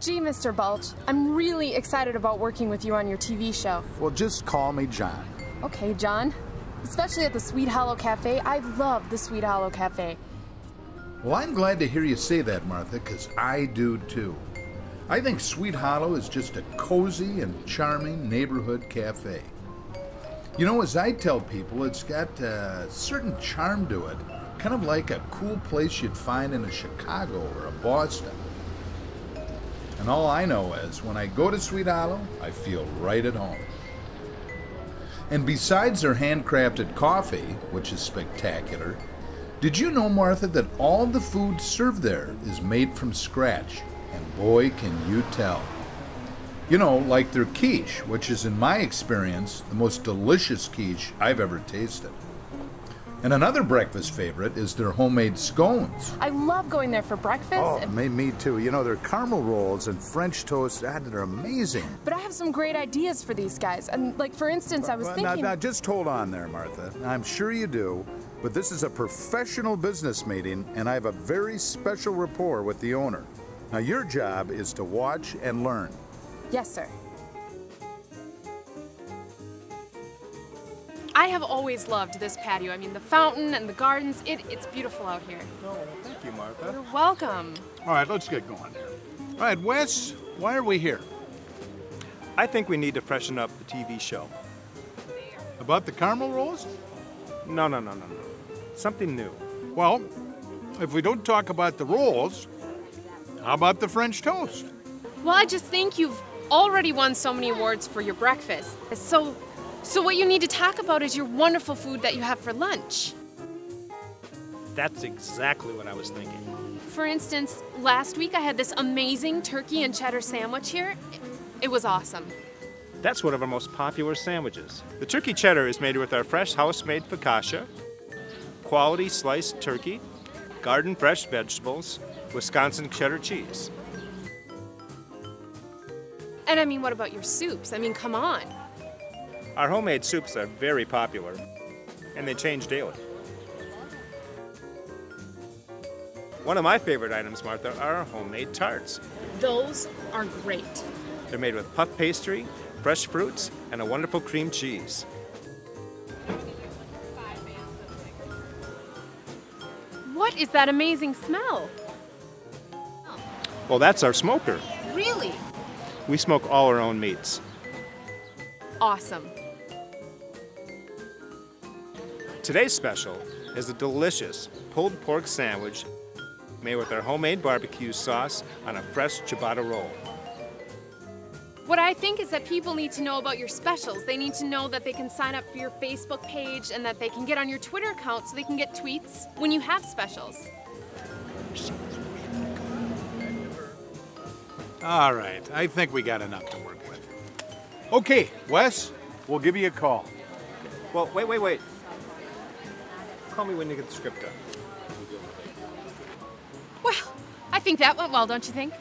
Gee, Mr. Balch, I'm really excited about working with you on your TV show. Well, just call me Jon. Okay, Jon. Especially at the Swede Hollow Cafe. I love the Swede Hollow Cafe. Well, I'm glad to hear you say that, Martha, because I do too. I think Swede Hollow is just a cozy and charming neighborhood cafe. You know, as I tell people, it's got a certain charm to it, kind of like a cool place you'd find in a Chicago or a Boston. And all I know is when I go to Swede Hollow, I feel right at home. And besides their handcrafted coffee, which is spectacular, did you know, Martha, that all the food served there is made from scratch? And boy, can you tell. You know, like their quiche, which is, in my experience, the most delicious quiche I've ever tasted. And another breakfast favorite is their homemade scones. I love going there for breakfast. Oh, me, me too. You know, their caramel rolls and French toast, ah, they're amazing. But I have some great ideas for these guys. And, like, for instance, I was Well, thinking. Now, now, just hold on there, Martha. I'm sure you do, but this is a professional business meeting, and I have a very special rapport with the owner. Now, your job is to watch and learn. Yes, sir. I have always loved this patio. I mean, the fountain and the gardens, it, it's beautiful out here. Oh, thank you, Martha. You're welcome. All right, let's get going. All right, Wes, why are we here? I think we need to freshen up the TV show. About the caramel rolls? No, no, no, no, no. Something new. Well, if we don't talk about the rolls, how about the French toast? Well, I just think you've already won so many awards for your breakfast. So, so what you need to talk about is your wonderful food that you have for lunch. That's exactly what I was thinking. For instance, last week I had this amazing turkey and cheddar sandwich here. It, was awesome. That's one of our most popular sandwiches. The turkey cheddar is made with our fresh house-made focaccia, quality sliced turkey, garden fresh vegetables, Wisconsin cheddar cheese. And I mean, what about your soups? I mean, come on. Our homemade soups are very popular, and they change daily. One of my favorite items, Martha, are our homemade tarts. Those are great. They're made with puff pastry, fresh fruits, and a wonderful cream cheese. What is that amazing smell? Well, that's our smoker. Really? We smoke all our own meats. Awesome. Today's special is a delicious pulled pork sandwich made with our homemade barbecue sauce on a fresh ciabatta roll. What I think is that people need to know about your specials. They need to know that they can sign up for your Facebook page and that they can get on your Twitter account so they can get tweets when you have specials. All right, I think we got enough to work with. Okay, Wes, we'll give you a call. Well, wait, wait, wait. Call me when you get the script done. Well, I think that went well, don't you think?